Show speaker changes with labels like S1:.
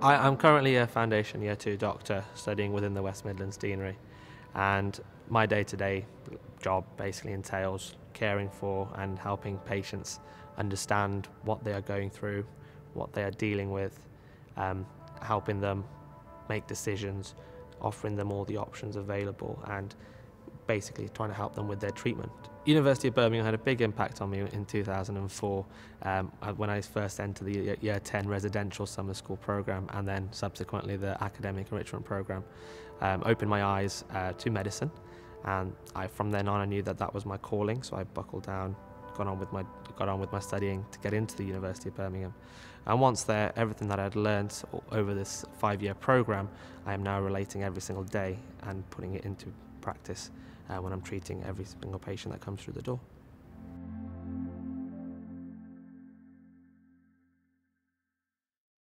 S1: I, am currently a foundation year two doctor studying within the West Midlands Deanery, and my day to day job basically entails caring for and helping patients understand what they are going through, what they are dealing with, um, helping them make decisions, offering them all the options available, and basically trying to help them with their treatment. University of Birmingham had a big impact on me in 2004 um, uh, when I first entered the Year 10 residential summer school program and then subsequently the academic enrichment program. Um, opened my eyes uh, to medicine and I, from then on I knew that that was my calling so I buckled down got on with my got on with my studying to get into the University of Birmingham. And once there, everything that I'd learned over this five-year program, I am now relating every single day and putting it into practice uh, when I'm treating every single patient that comes through the door.